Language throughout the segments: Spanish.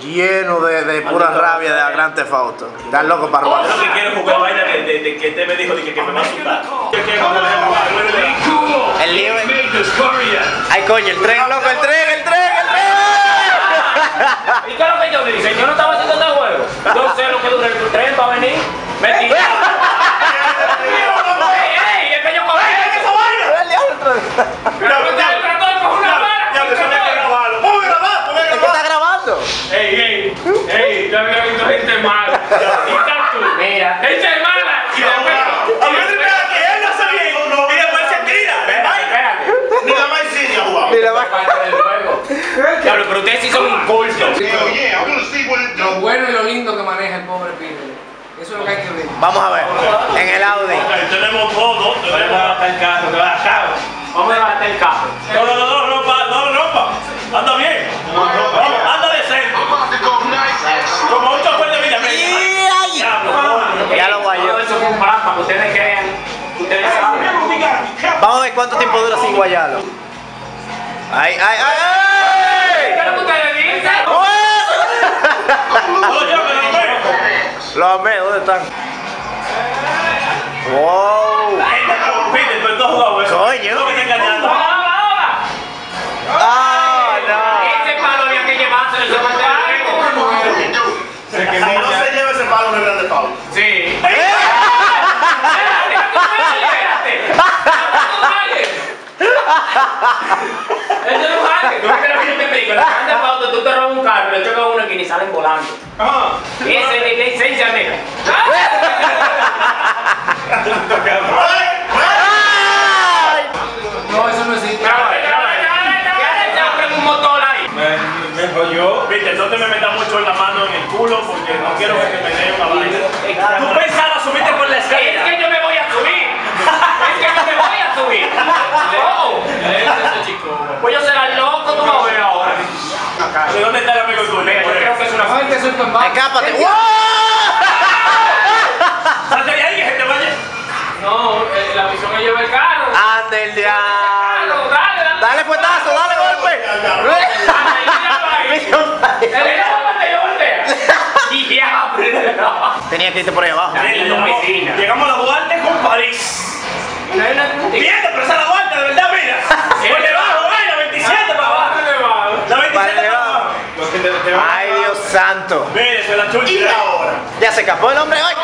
Lleno de, de pura rabia de la Gran Tefauto. Están locos para robar. Yo lo que quiero jugar vaina de, de, de que este me dijo de que, que me va a asustar. El lío Ay, coño, el tren, loco, el tren, el tren, el tren. ¿Y qué es lo que yo dije? Yo no estaba haciendo este juego. Yo sé lo que dura el tren para venir. Me tiré. ¡Ey, ey! Es que yo. El diablo, el. Pero yo trató de coger una vara. Ya, eso no hay que grabarlo. Vamos a grabar, vamos a ¿Es que grabar. está grabando? ¡Ey, ey! ¡Ey! Yo había visto gente mala. ¿Y estás tú? Mira. ¡Gente mala! Y después. A mí me espera que él no hace bien y después se tira. ¿Ves vaina? Espérate. Ni la más insignia jugamos. Mira, va. Parte del juego. Diablo, pero ustedes sí son incultos. Lo bueno y lo lindo que maneja el pobre pibe. Eso es lo que hay que ver. Vamos a ver. En el Audi. Tenemos todo, tenemos el carro. Vamos a levantarte el carro. No, no, no, no, es un plan para que ustedes saben. Vamos a ver cuánto tiempo dura sin guayarlo. Ay, ay, ay, ay. ¿Qué es lo amé, ¿dónde están? Wow. Coño. Ah, no. Ese palo había que llevárselo, se mandó Si no se lleva ese palo, no es grande palo. Sí. Eso es un hacker. Tú ves que la gente me dice, la gente de pauta, tú te robas un carro, le chocas a uno que ni salen volando. Ajá. Esa es la licencia, mira. Ay. No, eso no existe. Me, jodió. Viste, no te me metas mucho en la mano en el culo porque no quiero que te me dé una vaina. Escápate. ¡Wow! Salte de ahí que se te vaya. No, eh, la visión me lleva el carro. Ande el diablo. Dale, dale. Dale dale golpe. Tenía que irte por ahí abajo. Llegamos a la Duarte con París. Viendo, pero esa es la Duarte, de verdad, mira. Por debajo, vaya, 27 para abajo. La 27 Para abajo. Ay, Dios santo. Mire, se la chucha. Y ahora. Ya se escapó el hombre. ¡Ay!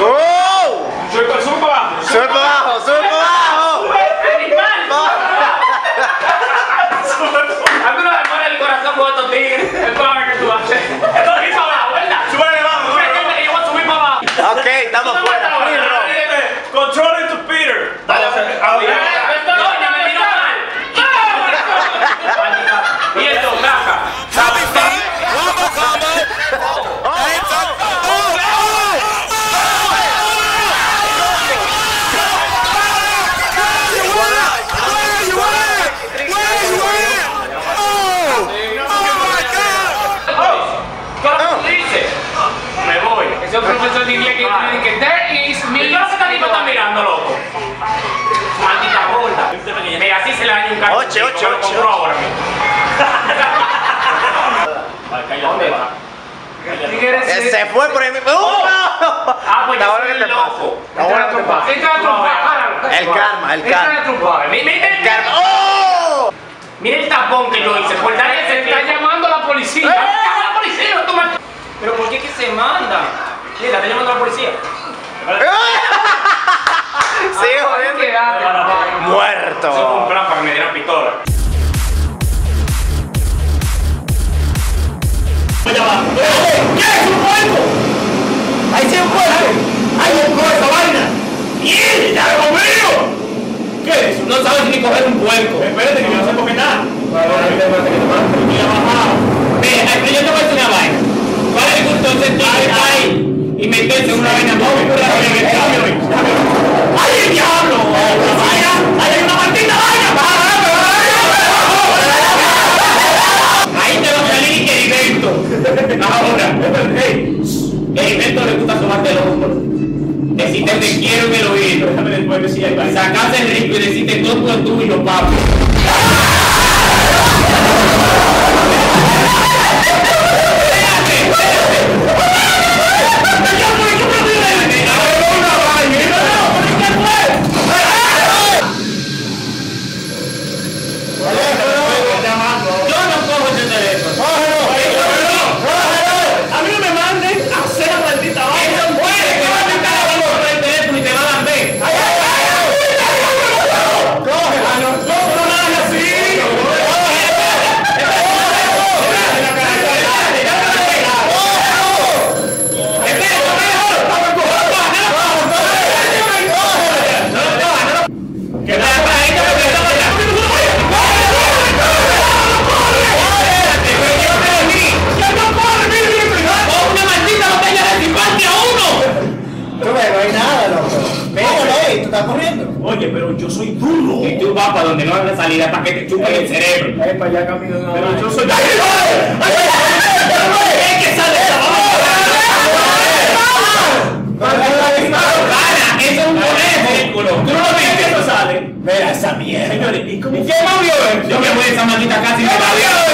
¡Oh! Se fue por ahí mismo. ¡Uh! Ah, pues Ahora que te el loco. pasa. Ahora que te pasa. Entra a trompar, páralo. El karma, el Entra karma. a trompar. Mi- Mira el, Karma. ¡Oh! mira el tapón que yo hice por darle ese Está tiempo. llamando a la policía. ¡Llama a la policía! tú mal- Pero ¿por qué que se manda? Mira, está llamando a la policía. Sí, jodiendo. Quédate, papá. Eso fue un Muerto. plan para que me dieran pistola. ni coger un puerco. Espérate que yo no sé por qué nada. Ve, aquí yo te voy a decir una vaina. ¿Cuál es el gusto de estar y meterse en una vaina móvil? ¡Ay, el diablo! ¡Ay, hay una para allá camino una Pero yo soy. ¡Ay, ay, ay! ¡Ay, es que sale esa ¡Para! ¡Eso es un conejo! ¿Tú no lo ves que eso sale? Mira esa mierda. Señores, ¿y cómo? ¿Quién más vio eso? Yo me voy a esa maldita casa y me la vio.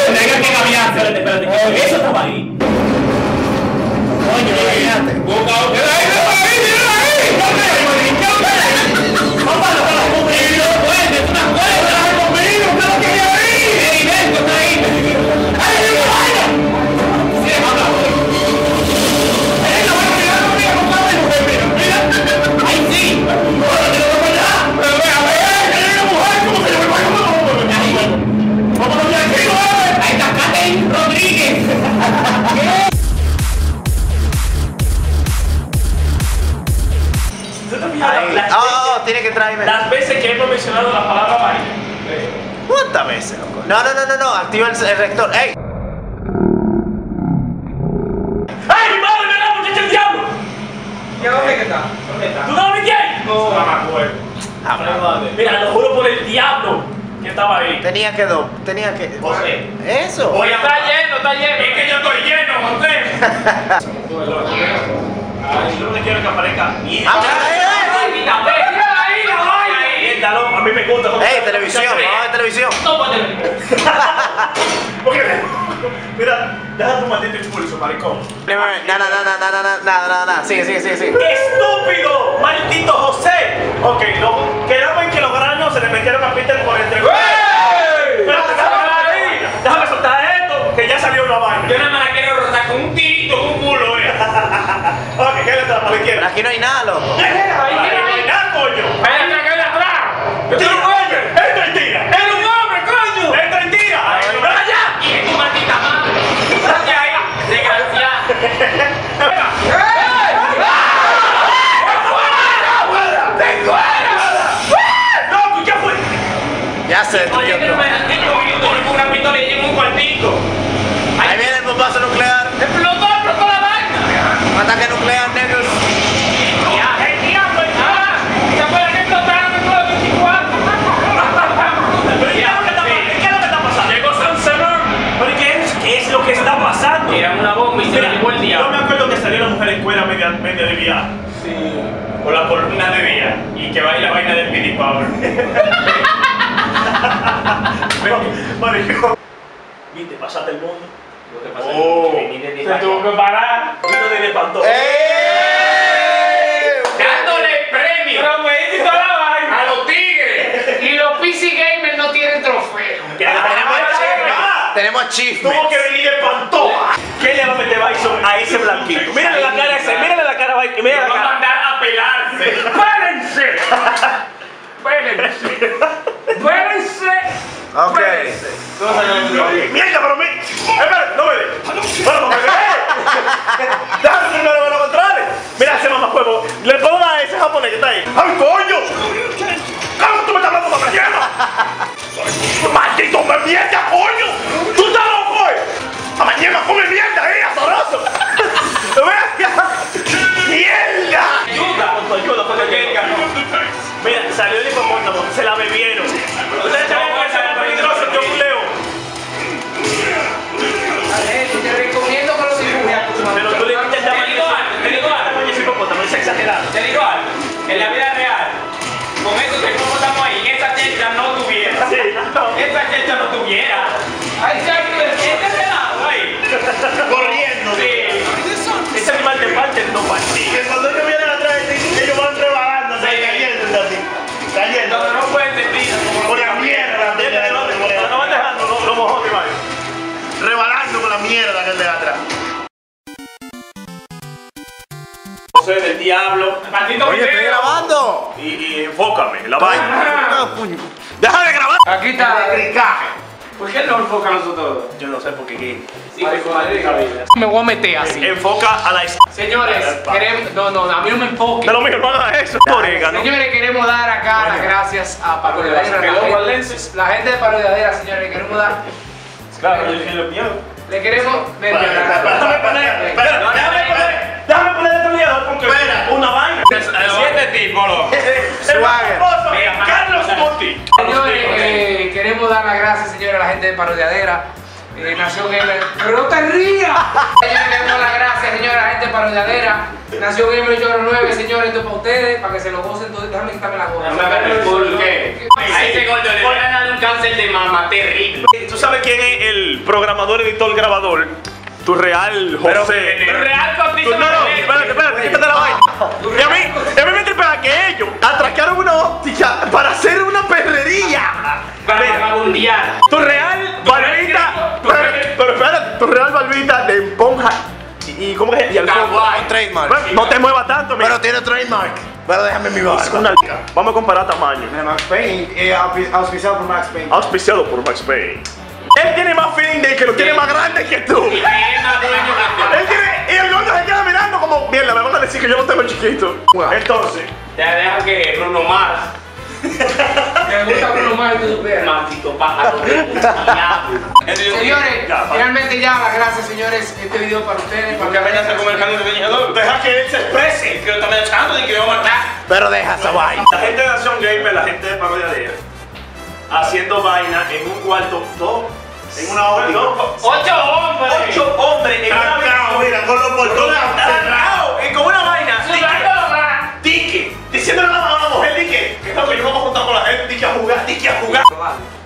No, no, no, no, no. Activa el, el rector. ¡Ey! ¡Ay, mi madre, me da muchacha el diablo! ¿Y a dónde que está? ¿Dónde está? ¿Tú no me quién? No. Habla. Mira, lo juro por el diablo que estaba ahí. Tenía que do, tenía que. José. Eso. Voy a estar lleno, está lleno. Es que yo estoy lleno, José. Ay, yo no quiero que aparezca mierda. Ah, me gusta. ¡Ey, televisión! ¡Vamos a televisión! ¡Tómate! Mira, deja tu maldito expulso, maricón. No, no, no, no, no, nada, nada, nada. nada. Sigue, sigue, sigue, sigue. ¡Estúpido! ¡Maldito José! Ok, no. Quedamos en que los granos se le metieron a Peter por entre. Pero ahí! Déjame soltar esto, que ya salió una vaina. Yo nada más quiero rotar con un tirito, con un culo, eh. ok, ¿qué le está para izquierda? Aquí no hay nada, loco. Ahí de viaje. Con la columna de vía y que baila vaina del mini power. Viste, pasaste el mundo. Oh, Se tuvo que parar. Vino de espantó. ¡Eh! dándole premio a los tigres. Y los PC Gamers no tienen trofeo. Que Ah, tenemos tenemos- Tenemos Tuvo que venir de Pantoja. ¿Qué le va a meter Bison a ese blanquito? Mírale la cara a ese, mírale y me a mandar a pelarse. ¡Pélense! ¡Pélense! ¡Pélense! ¡Ok! ¡Mierda, pero de atrás. José del diablo. Maldito Oye, estoy grabando. Y, y enfócame, la vaina. Ah. Deja de grabar. Aquí está. ¿Por qué no enfoca a nosotros? Yo no sé por qué. Sí, cabeza. Me voy a meter así. Enfoca a la izquierda. Señores, queremos. No, no, a mí no me enfoque. De lo mío, no hagas eso. Orégano. Señores, queremos dar acá las gracias a Parodiadera. Que La, la gente de Parodiadera, señores, queremos dar. Claro, yo dije lo mío. Le queremos. Ven, Déjame poner, déjame poner, déjame poner el televisor porque una vaina. Siete tipos, loco. Carlos. Muti. Señores, eh, queremos dar las gracias, señores, a la gente de Parodiadera. Eh, Nación Gamer. ¡Pero no te rías! Señores, queremos las gracias, señores, a la gente de Parodiadera. Nación Gamer Lloro 9, señores, esto es para ustedes, para que se lo gocen todos. Déjame quitarme la gorra. ¿Por qué? A ese gordo le van a dar un cáncer de mama terrible. ¿Tú sabes quién es el programador, editor, grabador? Tu real José. Pero real Patricio no, no, espérate, espérate, quítate la vaina. Y a mí, y a mí me espera que ellos atracaron una óptica para hacer una perrería. Para vagabundear. Tu real barbita. Pero, espérate, tu real barbita de esponja. ¿Y, y cómo es? Y alfombra. Kawaii. Trademark. Bueno, No te muevas tanto, mira. Pero tiene trademark. Pero déjame mi barba. Es una liga. Vamos a comparar tamaño. Mira, Max Payne, eh, auspi- auspiciado por Max Payne. Auspiciado por Max Payne. Él tiene más feeling de que lo tiene más grande que tú. Y que que Él tiene, y el gordo se queda mirando como, mierda, me van a decir que yo lo tengo chiquito. Entonces. Te deja que Bruno Mars, Me gusta Bruno Mars, tú superas. maldito pájaro. Finalmente ya, las gracias, señores. Este video para ustedes. Porque apenas se come el canto de leñador. deja que él se exprese. Que lo está echando y que va a matar. Pero deja esa vaina. La gente de Nación Gamer, la gente de Parodiadera, haciendo vaina en un cuarto, todo, en una hora, ¡Ocho hombres! ocho hombres en una mira, con los portones Trancao, y con una vaina, dique, diciéndole a la, a la mujer, dique, que no, que yo vamos a juntar con la gente, dique a jugar, dique a jugar.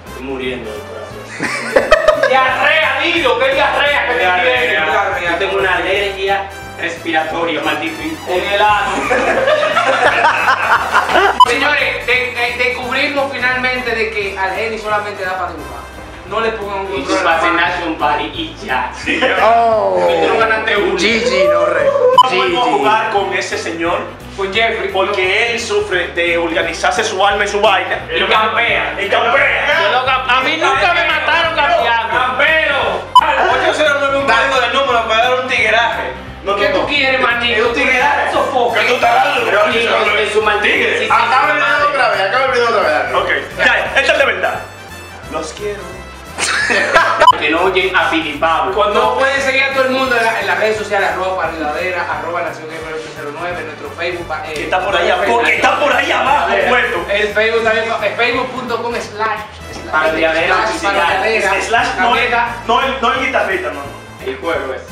Estoy muriendo del corazón. diarrea, ¿qué diarrea que Diarrea, te tiene? diarrea. Yo tengo una alergia respiratoria, maldito. En el ano. Señores, de- de- descubrimos finalmente de que al Geni solamente da para dibujar. No le pongan un Y control en la mano. fascination party y ya. Oh. Tú no ganaste uno. Gigi, no re. No podemos Gigi. jugar con ese señor Con Jeffrey. porque él sufre de organizarse su alma y su vaina. Y campea. Y campea. Yo lo cap- A mí nunca me mataron código de número para dar un tigueraje. No, ¿Qué no, tú no. quieres, manito? Es un tigueraje. Sofoque. Que tú estás dando. Maldito. sí, sí, Acaba el video otra vez, acaba el video otra vez. Ok, ya, esta es de verdad. Los quiero. Que no oyen a Filipablo. Cuando pueden seguir a todo el mundo en, la- en las redes sociales, arroba paridadera, arroba nación gamer 809, en nuestro Facebook. eh, Que está por ahí abajo. Que está por ahí abajo, puesto. El Facebook también, es facebook.com slash slash- Parodiadera slash. Slash, no, no, el, no el guitarrista, no. El juego es.